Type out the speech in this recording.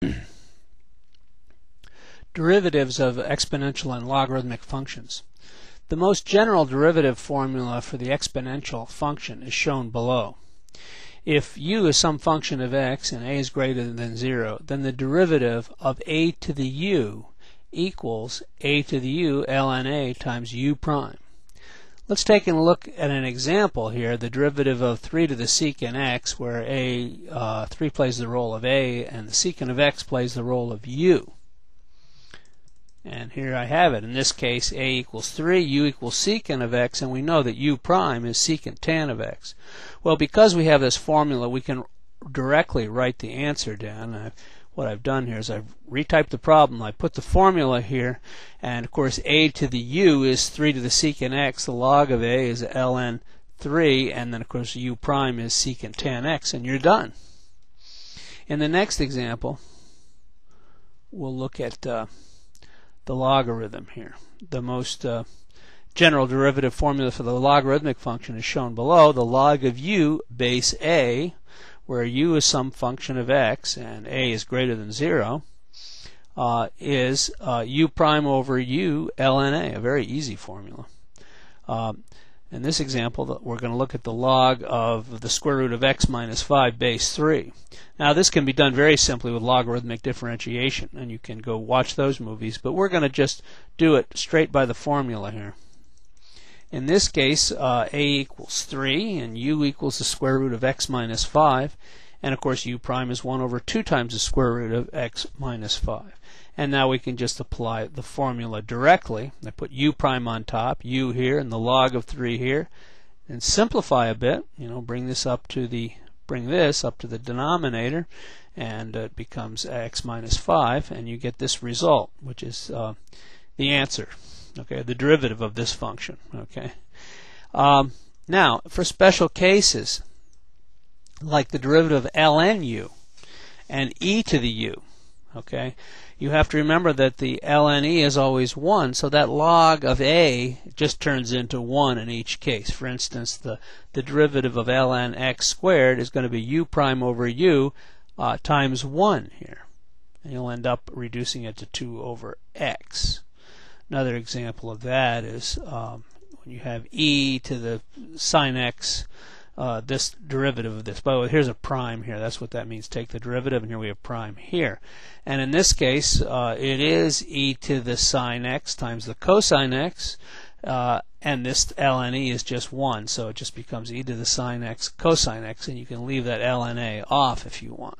Derivatives of exponential and logarithmic functions. The most general derivative formula for the exponential function is shown below. If u is some function of x and a is greater than 0, then the derivative of a to the u equals a to the u ln a times u prime. Let's take a look at an example here, the derivative of 3 to the secant x, where a uh, 3 plays the role of a and the secant of x plays the role of u. And here I have it. In this case, a equals 3, u equals secant of x, and we know that u prime is secant tan of x. Well, because we have this formula, we can directly write the answer down. I, what I've done here is I've retyped the problem. I put the formula here, and of course, a to the u is 3 to the secant x. The log of a is ln 3, and then of course u prime is secant tan x, and you're done. In the next example, we'll look at uh, the logarithm here. The most uh, general derivative formula for the logarithmic function is shown below. The log of u base a, where u is some function of x and a is greater than 0, uh, is uh, u prime over u ln a, a very easy formula. Um, in this example, we're going to look at the log of the square root of x minus 5 base 3. Now, this can be done very simply with logarithmic differentiation, and you can go watch those movies, but we're going to just do it straight by the formula here. In this case, uh, a equals 3, and u equals the square root of x minus 5, and of course u prime is 1 over 2 times the square root of x minus 5. And now we can just apply the formula directly. I put u prime on top, u here, and the log of 3 here. And simplify a bit, you know, bring this up to the bring this up to the denominator, and it becomes x minus 5, and you get this result, which is uh, the answer, okay, the derivative of this function, okay. Um, now, for special cases, like the derivative of ln u and e to the u, okay, you have to remember that the ln e is always 1, so that log of a just turns into 1 in each case. For instance, the, the derivative of ln x squared is going to be u prime over u uh, times 1 here. And you'll end up reducing it to 2 over x. Another example of that is um, when you have e to the sine x uh, this derivative of this. By the way, here's a prime here. That's what that means. Take the derivative, and here we have prime here. And in this case, uh, it is e to the sine x times the cosine x. Uh, and this ln e is just 1, so it just becomes e to the sine x cosine x, and you can leave that ln a off if you want.